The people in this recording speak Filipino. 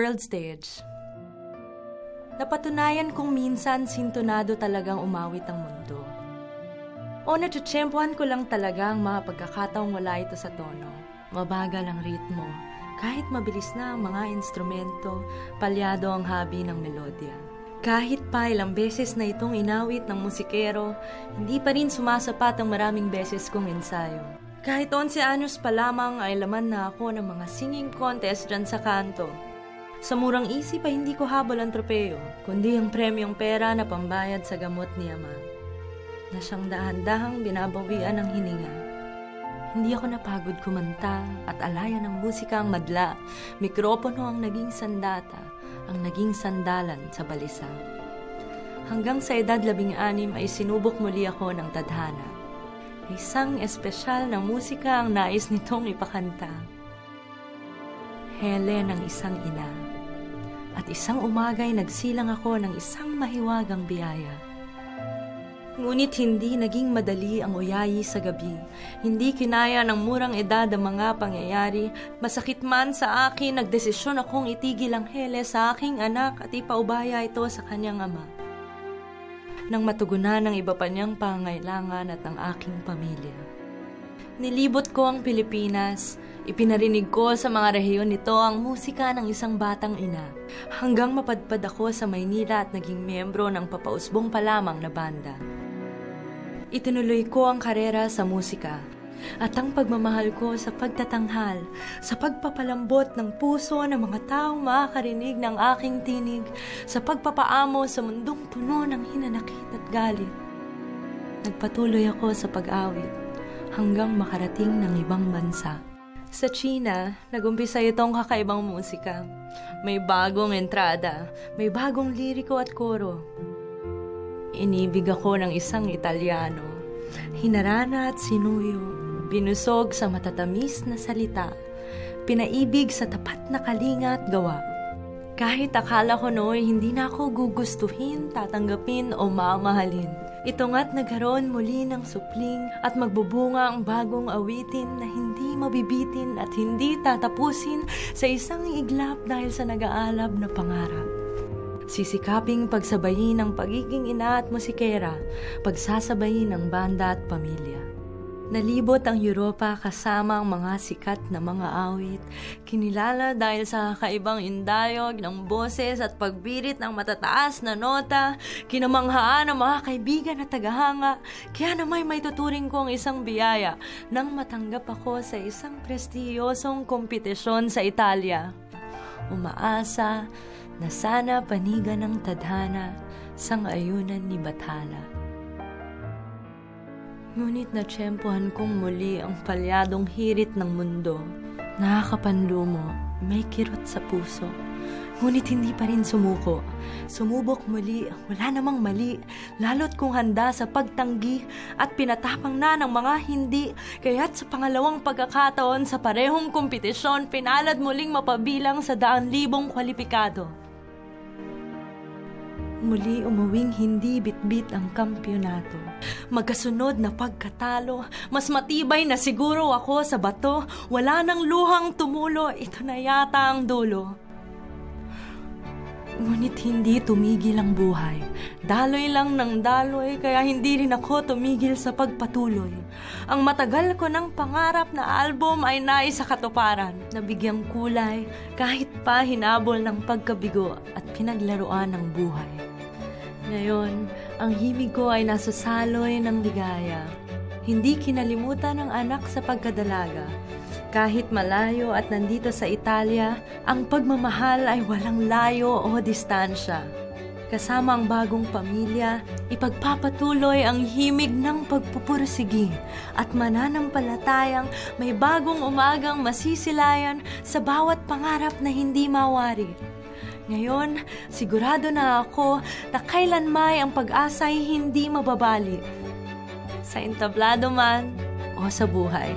World Stage Napatunayan kong minsan sintonado talagang umawit ang mundo. O natutsyempohan ko lang talaga ang mga pagkakataong wala ito sa tono. Mabagal ang ritmo. Kahit mabilis na ang mga instrumento, palyado ang habi ng melodya. Kahit pa ilang beses na itong inawit ng musikero, hindi pa rin sumasapat ang maraming beses kong ensayo. Kahit 11 anyos pa lamang ay laman na ako ng mga singing contest dyan sa kanto. Sa murang isip ay hindi ko habol ang tropeo, kundi ang premyong pera na pambayad sa gamot ni Ama. Na siyang dahan-dahang binabawian ng hininga. Hindi ako napagod kumanta at alaya ng musika ang madla. Mikropono ang naging sandata, ang naging sandalan sa balisa. Hanggang sa edad labing anim ay sinubok muli ako ng tadhana. Isang espesyal na musika ang nais nitong ipakanta. Helen ang isang ina. At isang umagay nagsilang ako ng isang mahiwagang biyaya. Ngunit hindi naging madali ang uyayi sa gabi. Hindi kinaya ng murang edad ang mga pangyayari. Masakit man sa akin, nagdesisyon akong itigil ang hele sa aking anak at ipaubaya ito sa kanyang ama nang matugunan ng iba pa niyang pangailangan at ang aking pamilya. Nilibot ko ang Pilipinas, ipinarinig ko sa mga rehiyon nito ang musika ng isang batang ina, hanggang mapadpad ako sa Maynila at naging miyembro ng papausbong pa lamang na banda. Itinuloy ko ang karera sa musika, at ang pagmamahal ko sa pagtatanghal, sa pagpapalambot ng puso ng mga taong makakarinig ng aking tinig, sa pagpapaamo sa mundong puno ng hinanakit at galit. Nagpatuloy ako sa pag-awit hanggang makarating ng ibang bansa. Sa China, nagumpisa itong kakaibang musika. May bagong entrada, may bagong liriko at koro. Inibig ako ng isang Italiano. Hinarana at sinuyo binusog sa matatamis na salita, pinaibig sa tapat na kalinga at gawa. Kahit akala ko nooy hindi na ako gugustuhin, tatanggapin o mamahalin. Ito nga't nagkaroon muli ng supling at magbubunga ang bagong awitin na hindi mabibitin at hindi tatapusin sa isang iglap dahil sa nag-aalab na pangarap. Sisikaping pagsabayin ang pagiging ina at musikera, pagsasabayin ang banda at pamilya. Nalibot ang Europa kasama ang mga sikat na mga awit. Kinilala dahil sa kaibang indayog ng boses at pagbirit ng matataas na nota. Kinamanghaan ng mga kaibigan at tagahanga. Kaya naman may tuturing ko ang isang biyaya nang matanggap ako sa isang prestiyosong kompetisyon sa Italia. Umaasa na sana panigan ng tadhana sang ayunan ni Bathala. Ngunit natsyempohan kong muli ang palyadong hirit ng mundo. Nakakapanlumo, may kirot sa puso. Ngunit hindi pa rin sumuko. Sumubok muli, wala namang mali, lalot kung handa sa pagtanggi at pinatapang na ng mga hindi. Kaya't sa pangalawang pagkakataon sa parehong kompetisyon, pinalad muling mapabilang sa daan libong kwalipikado. Muli umuwing hindi bitbit ang kampyonato. Magkasunod na pagkatalo, mas matibay na siguro ako sa bato. Wala nang luhang tumulo, ito na yata ang dulo. Ngunit hindi tumigil ang buhay. Daloy lang ng daloy, kaya hindi rin ako tumigil sa pagpatuloy. Ang matagal ko ng pangarap na album ay naisa katuparan. Nabigyang kulay, kahit pa hinabol ng pagkabigo at pinaglaruan ng buhay. Ngayon, ang himig ko ay nasa saloy ng ligaya. Hindi kinalimutan ng anak sa pagkadalaga. Kahit malayo at nandito sa Italia, ang pagmamahal ay walang layo o distansya. Kasama ang bagong pamilya, ipagpapatuloy ang himig ng pagpupursigi at mananampalatayang may bagong umagang masisilayan sa bawat pangarap na hindi mawari. Ngayon, sigurado na ako na kailanmay ang pag-asa ay hindi mababali. Sa entablado man o sa buhay.